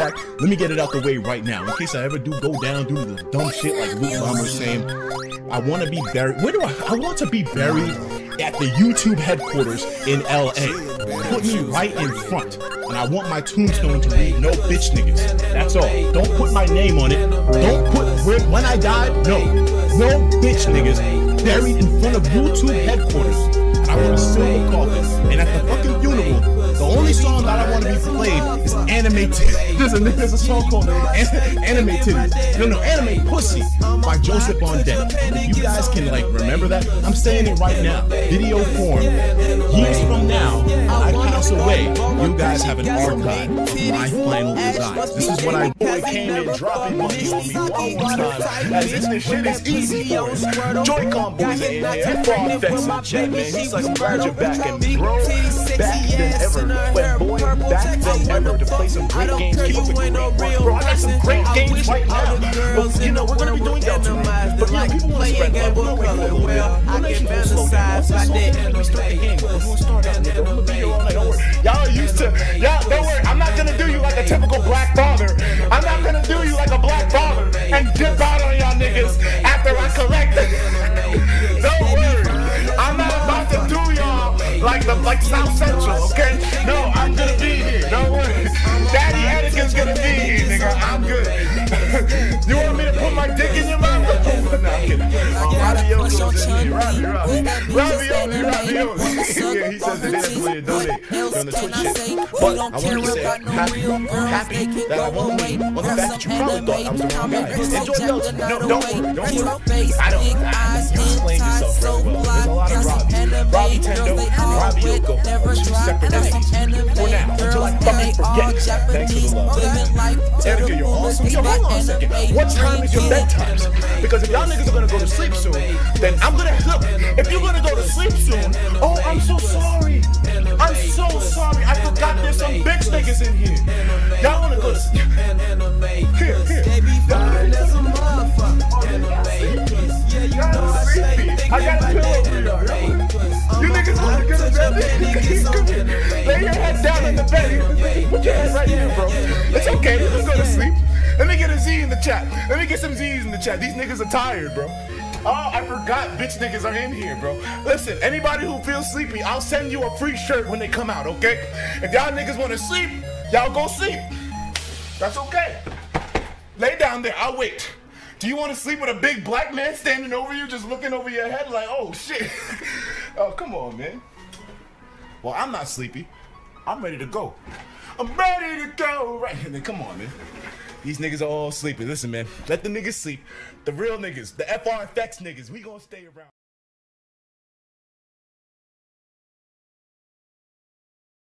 fact, let me get it out the way right now. In case I ever do go down, due to the dumb shit like Luke Bomber saying, I want to be buried. Where do I? I want to be buried at the YouTube headquarters in LA. Put me right in front. And I want my tombstone to read no bitch niggas. That's all. Don't put my name on it. Don't put where, when I died. No. No bitch niggas buried in front of YouTube headquarters. And I want a silver coffin. And at the fucking funeral, the only song that I want to be played is Animated. There's a, there's a song called An- Titties." No, no, Anime Pussy by Joseph Bondette. If you guys can, like, remember that, I'm saying it right now. Video form. Years from now, I pass away, you guys have an archive of my final designs. This is what I boy came in dropping money on me one more time. As if this shit is easy for us. Joy-Con boys in here. Far effects in man. He's like, I'm glad you're back. And bro, back than ever. When boy, back than ever to play some great games. Keep up the great work. Bro, I got some great games right now. But, you know, we're gonna be doing that tonight. But, you know, people want to spread love. We're gonna wait for a little bit. We'll let you slow down. Once this song, let me start the game. We're gonna start out, nigga. We're gonna be here all night. Don't worry. Y'all to, y'all, don't worry. I'm not gonna do you like a typical black father. I'm not gonna do you like a black father and dip out on y'all niggas after I collect it. don't worry. I'm not about to do y'all like the like South Central, okay? No, I'm gonna be here. Don't worry. Daddy Anakin's gonna Ravioli goes in here. Ravioli. Ravioli, ravioli. yeah, he says it is way to donate on the Twitch shit. But I wanted to say I'm happy, I'm happy that I won't leave on the fact that you probably thought I was the wrong guy. Enjoy those. No, don't worry, don't worry. I don't. I, you explained yourself very well. There's a lot of Robbie. Robbie Tendo, Robbie Yoko, two separate entities. For now, until I fucking forget. Thanks for the love. Erica, you're awesome. Yo, hold on a second. What time is your bedtime? Because if y'all niggas are gonna go to sleep soon, then I'm gonna look. If you're gonna go to sleep soon, oh, I'm so sorry. I'm so sorry. I forgot there's some bitch niggas in here. Y'all wanna go to sleep? Here, here. Y'all sleepy. I got a pillow for y'all. You niggas wanna go to bed? Head down in the bed. Put your head right here, bro. It's okay. Let's go to sleep. Let me get a Z in the chat. Let me get some Z's in the chat. These niggas are tired, bro. Oh, I forgot bitch niggas are in here, bro. Listen, anybody who feels sleepy, I'll send you a free shirt when they come out, okay? If y'all niggas wanna sleep, y'all go sleep. That's okay. Lay down there, I'll wait. Do you wanna sleep with a big black man standing over you, just looking over your head like, oh shit? oh, come on, man. Well, I'm not sleepy. I'm ready to go. I'm ready to go. Right, and then come on, man. These niggas are all sleeping. Listen, man. Let the niggas sleep. The real niggas, the FRFX niggas, we gonna stay around.